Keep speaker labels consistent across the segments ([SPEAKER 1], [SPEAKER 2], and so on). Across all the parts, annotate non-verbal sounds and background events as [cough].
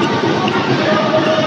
[SPEAKER 1] やった!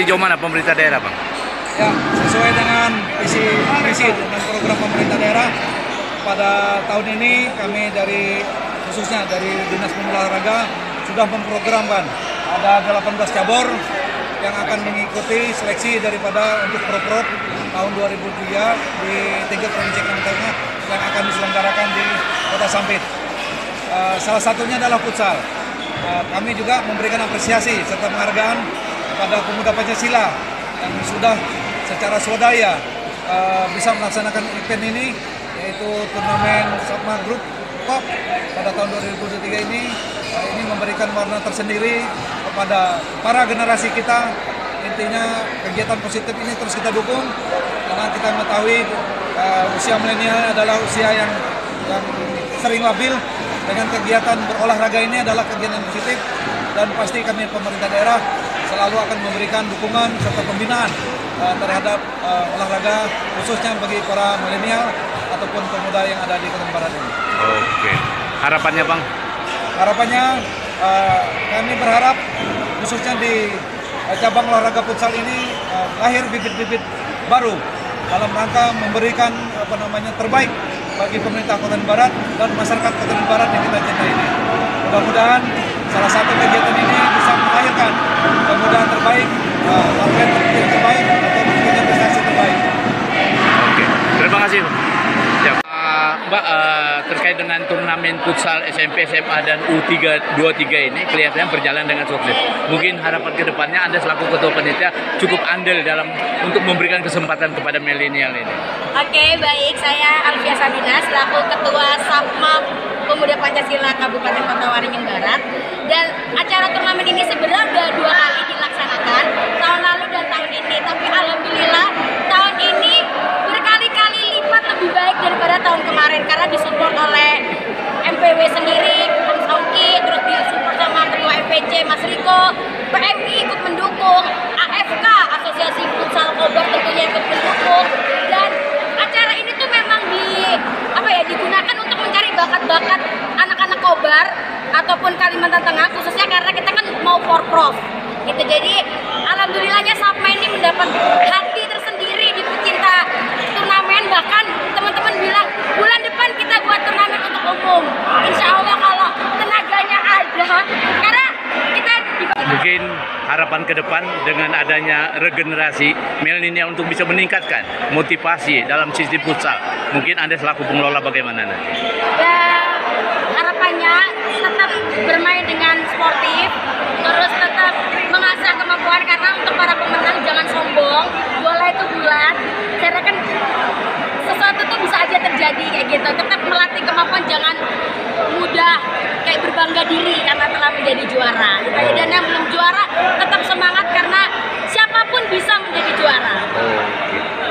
[SPEAKER 2] Sejauh mana pemerintah daerah, Bang?
[SPEAKER 3] Ya, sesuai dengan visi misi dan program pemerintah daerah pada tahun ini kami dari khususnya dari Dinas Pemuda Olahraga sudah memprogramkan ada 18 cabur yang akan mengikuti seleksi daripada untuk pro-pro tahun 2003 di tiga provinsi Tengah yang akan diselenggarakan di Kota Sampit. Uh, salah satunya adalah futsal. Uh, kami juga memberikan apresiasi serta penghargaan kepada pemuda Pancasila yang sudah secara swadaya uh, bisa melaksanakan event ini yaitu turnamen Sapma Group Cup pada tahun 2023 ini. Uh, ini memberikan warna tersendiri kepada para generasi kita. Intinya kegiatan positif ini terus kita dukung karena kita mengetahui uh, usia milenial adalah usia yang yang sering labil. Dengan kegiatan berolahraga ini adalah kegiatan positif dan pasti kami pemerintah daerah selalu akan memberikan dukungan serta pembinaan uh, terhadap uh, olahraga khususnya bagi para milenial ataupun pemuda yang ada di Kalimantan Barat ini.
[SPEAKER 2] Oke. Harapannya, Bang?
[SPEAKER 3] Harapannya uh, kami berharap khususnya di uh, cabang olahraga futsal ini uh, lahir bibit-bibit baru dalam rangka memberikan apa namanya terbaik bagi pemerintah Kota Barat dan masyarakat Kota Barat yang kita cintai ini. Mudah-mudahan salah satu kegiatan ini bisa melahirkan pemuda terbaik, uh, atlet terbaik atau mempunyai prestasi terbaik.
[SPEAKER 2] Oke. Terima kasih. Ya. Uh, Mbak, uh, terkait dengan turnamen futsal SMP, SMA dan U323 ini kelihatannya berjalan dengan sukses. Mungkin harapan ke depannya Anda selaku ketua panitia cukup andil dalam untuk memberikan kesempatan kepada milenial ini.
[SPEAKER 4] Oke, baik. Saya Alfia Sabina selaku Ketua Sapma Pemuda Pancasila Kabupaten Kota Waringin. Dan acara turnamen ini sebenarnya sudah dua kali dilaksanakan, tahun lalu dan tahun ini. Tapi alhamdulillah tahun ini berkali-kali lipat lebih baik daripada tahun kemarin. Karena disupport oleh MPW sendiri, Mas Auki, terus disupport sama Ketua MPC Mas Riko, PMI ikut mendukung, AFK Asosiasi Futsal Kobar tentunya ikut mendukung. Dan acara ini tuh memang di apa ya digunakan untuk mencari bakat-bakat anak-anak Kobar ataupun Kalimantan Tengah khususnya karena kita kan mau for prof gitu jadi alhamdulillahnya Sapma ini mendapat hati tersendiri di pecinta turnamen bahkan teman-teman bilang bulan depan kita buat turnamen untuk umum insya Allah kalau tenaganya ada karena kita
[SPEAKER 2] Mungkin harapan ke depan dengan adanya regenerasi milenial untuk bisa meningkatkan motivasi dalam sistem futsal. Mungkin Anda selaku pengelola bagaimana nanti?
[SPEAKER 4] ya harapannya tetap bermain dengan sportif terus tetap mengasah kemampuan karena untuk para pemenang jangan sombong bola itu bulat. Karena kan sesuatu tuh bisa aja terjadi kayak gitu. Tetap melatih kemampuan jangan mudah kayak berbangga diri karena telah menjadi juara. Dan yang belum juara tetap semangat karena siapa pun bisa menjadi juara.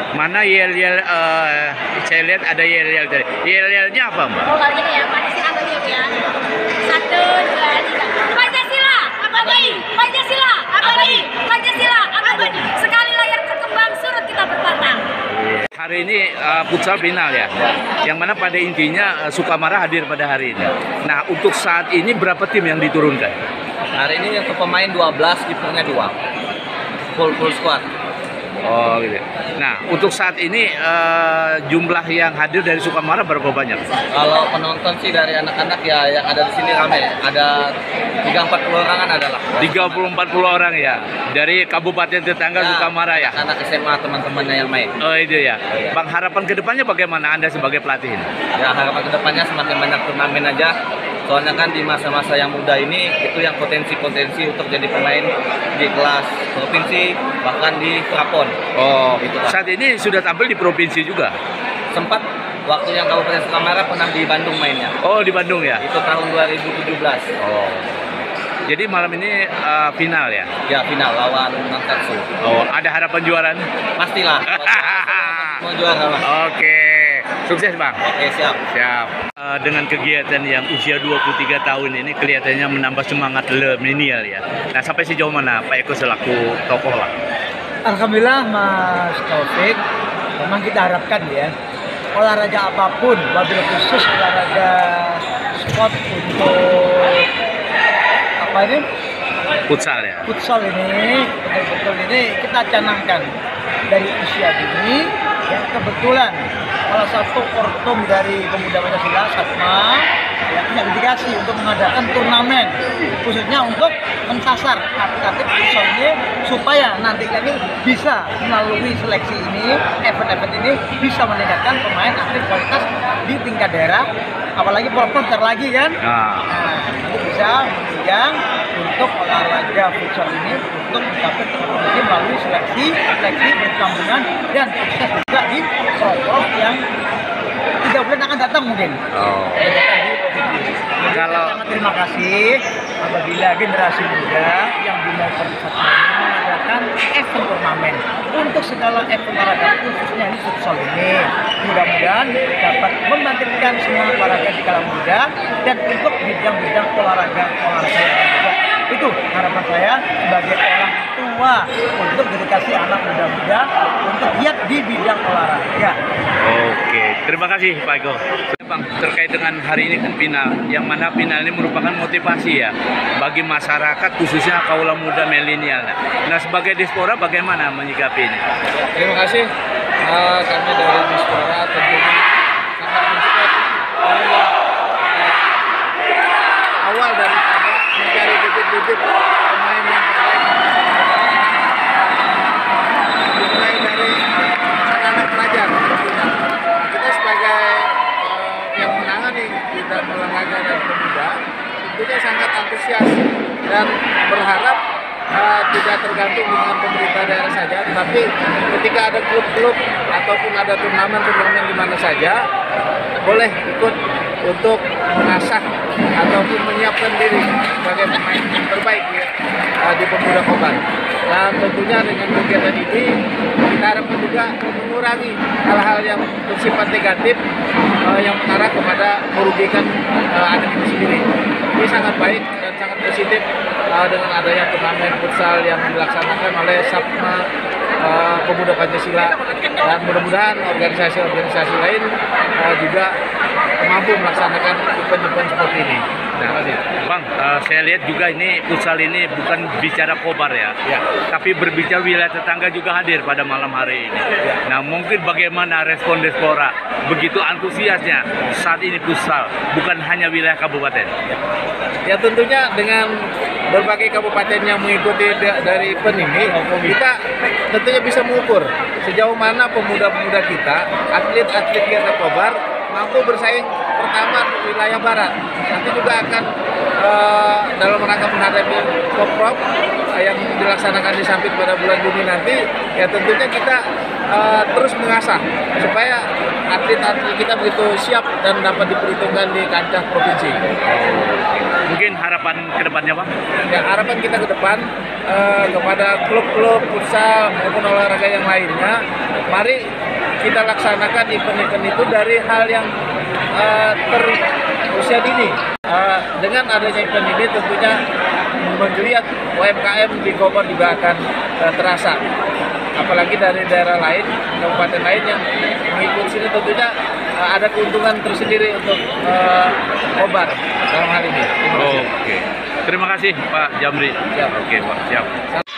[SPEAKER 2] Mana yel-yel, eh, saya lihat ada yel-yel tadi. Yel-yelnya apa Mbak?
[SPEAKER 4] Oh ini ya, Pancasila dulu ya Bu ya. Pancasila. Pancasila, abadi. Pancasila, abadi. Sekali layar terkembang, surut kita.
[SPEAKER 2] Hari ini eh, futsal final ya, yang mana pada intinya eh, Sukamara hadir pada hari ini. Nah untuk saat ini berapa tim yang diturunkan?
[SPEAKER 5] Hari ini untuk pemain 12, kipernya 2. Full full squad.
[SPEAKER 2] Oh gitu. Nah untuk saat ini eh, jumlah yang hadir dari Sukamara berapa banyak?
[SPEAKER 5] Kalau penonton sih dari anak-anak ya yang ada di sini ramai. Ada 3 40 orangan adalah.
[SPEAKER 2] 30-40 orang ya dari kabupaten tetangga Sukamara ya.
[SPEAKER 5] Anak SMA teman-temannya yang main.
[SPEAKER 2] Oh itu ya. Bang harapan ke depannya bagaimana Anda sebagai pelatih ini?
[SPEAKER 5] Ya harapan ke depannya semakin banyak turnamen aja. Soalnya kan di masa-masa yang muda ini itu yang potensi-potensi untuk jadi pemain di kelas provinsi bahkan di prapon.
[SPEAKER 2] Oh,
[SPEAKER 5] Gitu, Pak.
[SPEAKER 2] saat ini sudah tampil di provinsi juga.
[SPEAKER 5] Sempat waktu yang Kabupaten Sukamara pernah di Bandung mainnya.
[SPEAKER 2] Oh, di Bandung ya.
[SPEAKER 5] Itu tahun 2017.
[SPEAKER 2] Oh. Jadi malam ini eh, final ya.
[SPEAKER 5] Ya final lawan Nantarsu.
[SPEAKER 2] Oh, ada harapan juara? nih?
[SPEAKER 5] Pastilah. [laughs] Mau juara lah.
[SPEAKER 2] Oke. Sukses, Bang.
[SPEAKER 5] Oke siap.
[SPEAKER 2] Siap. Eh, dengan kegiatan yang usia 23 tahun ini kelihatannya menambah semangat milenial ya. Nah, sampai sejauh mana Pak Eko selaku tokoh lah?
[SPEAKER 6] Alhamdulillah Mas Taufik, memang kita harapkan ya olahraga apa pun, wabil khusus olahraga sport untuk apa ini
[SPEAKER 2] futsal ya.
[SPEAKER 6] futsal ini betul-betul ini kita canangkan dari usia dini yang kebetulan salah satu ortum dari pemuda Pancasila Satma yang punya dedikasi untuk mengadakan turnamen khususnya untuk mensasar atlet futsal ini supaya nanti kami bisa melalui seleksi ini event-event ini bisa meningkatkan pemain atlet kualitas di tingkat daerah apalagi provinsi lagi kan?
[SPEAKER 2] Nah,
[SPEAKER 6] Nah, nanti bisa menunjang untuk olahraga futsal ini untuk mencapai terproduksi melalui seleksi, seleksi berkelanjutan dan sukses juga di pro yang tiga bulan akan datang mungkin.
[SPEAKER 2] oh.
[SPEAKER 6] Di
[SPEAKER 2] Kalau-
[SPEAKER 6] sangat terima kasih apabila generasi muda yang di Satma ini mengadakan event turnamen untuk segala event olahraga khususnya ini futsal ini mudah-mudahan dapat membangkitkan semangat olahraga di kalangan muda dan untuk bidang-bidang olahraga olahraga yang itu harapan saya sebagai orang tua untuk dedikasi anak muda-muda untuk giat di bidang olahraga.
[SPEAKER 2] Oke, terima kasih Pak Eko. Bang, terkait dengan hari ini kan final, yang mana final ini merupakan motivasi ya bagi masyarakat khususnya kaula muda milenial. Nah, sebagai diaspora bagaimana menyikapi ini?
[SPEAKER 7] Terima kasih Eh, kami dari Dispora tentunya sangat mensupport inilah eh, awal daripada bibit-bibit pemain yang terbaik. Dimulai dari anak-anak pelajar. Kita sebagai eh, yang menangani bidang olahraga dan pemuda tentunya sangat antusias dan berharap eh, tidak tergantung dengan pemerintah daerah saja, tetapi ketika ada klub-klub ataupun ada turnamen-turnamen di mana saja, boleh ikut untuk mengasah ataupun menyiapkan diri sebagai pemain terbaik ya, eh, di pemuda Kobar. Dan tentunya dengan kegiatan ini kita harapkan juga mengurangi hal-hal yang bersifat negatif eh, yang mengarah kepada merugikan eh, anak itu sendiri. Ini sangat baik dan sangat positif eh, dengan adanya turnamen futsal yang dilaksanakan oleh Sapma eh, Pemuda Pancasila dan mudah-mudahan organisasi-organisasi lain eh, juga mampu melaksanakan event-event seperti ini. Terima kasih.
[SPEAKER 2] Bang, eh, saya lihat juga ini futsal ini bukan bicara kobar ya, tapi berbicara wilayah tetangga juga hadir pada malam hari ini. Nah, mungkin bagaimana respon diaspora begitu antusiasnya saat ini futsal, bukan hanya wilayah kabupaten.
[SPEAKER 7] Ya tentunya dengan berbagai kabupaten yang mengikuti da- dari event ini, kita tentunya bisa mengukur sejauh mana pemuda-pemuda kita, atlet-atlet kita Kobar mampu bersaing pertama di wilayah barat. Nanti juga akan eh, dalam rangka menghadapi Koprov yang dilaksanakan di Sampit pada bulan Juni nanti, ya tentunya kita eh, terus mengasah supaya atlet-atlet kita begitu siap dan dapat diperhitungkan di kancah provinsi.
[SPEAKER 2] Mungkin harapan ke depannya, Bang?
[SPEAKER 7] Ya, harapan kita ke depan eh, kepada klub-klub futsal maupun olahraga yang lainnya, mari kita laksanakan event-event itu dari hal yang eh, terusia dini. Eh, dengan adanya event ini tentunya menggeliat UMKM di Bogor juga akan eh, terasa. Apalagi dari daerah lain, kabupaten lain yang mengikuti sini tentunya eh, ada keuntungan tersendiri untuk eh, Kobar dalam hal ini. Terima.
[SPEAKER 2] Oke. Terima kasih Pak Jamri.
[SPEAKER 7] Siap.
[SPEAKER 2] Oke, Pak. Siap.